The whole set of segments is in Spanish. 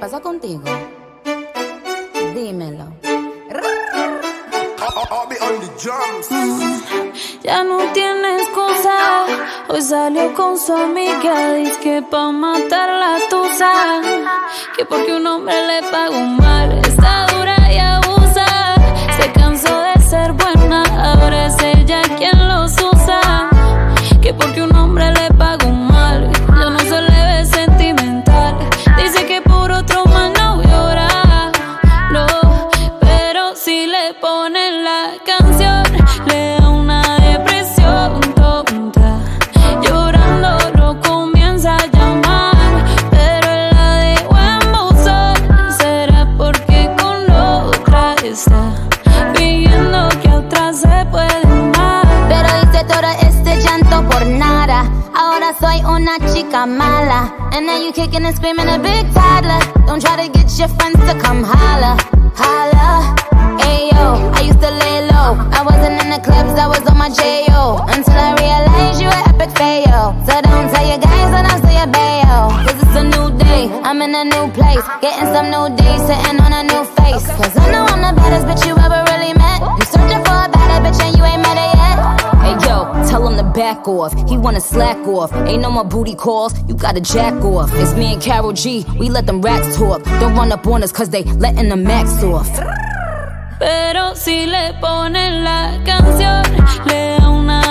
pasa contigo? Dímelo. Ya no tiene excusa. Hoy salió con su amiga. Dice que pa' matar la tusa. Que porque un hombre le pagó mal. Está una chica mala. And now you kicking and screaming a big toddler. Don't try to get your friends to come holla. Holla. Ayo, I used to lay low. I wasn't in the clubs, I was on my J.O. Until I realized you were epic fail. So don't tell your guys and I'll say your bayo. Cause it's a new day, I'm in a new place. Getting some new days, sitting on a new face. Cause I know I'm the baddest bitch you back off. He wanna slack off. Ain't no more booty calls, you gotta jack off. It's me and Carol G, we let them racks talk. Don't run up on us cause they letting the max off. Pero si le ponen la canción, le da una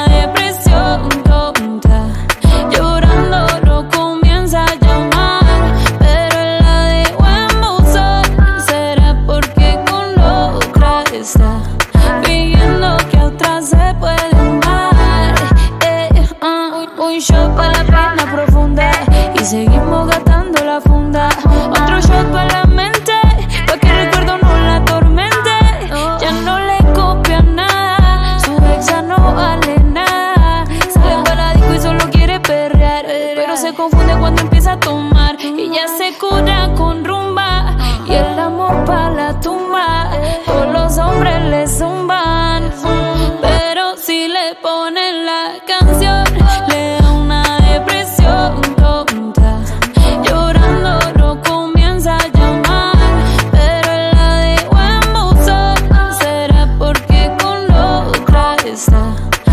Otro shot para la mente, pa' que el recuerdo no la atormente. Ya no le copia nada, su ex ya no vale nada. Sale para la disco y solo quiere perrear, pero se confunde cuando empieza a tomar. Y ya se cura con rumba y el amor para la tumba. Todos los hombres le zumban, pero si le ponen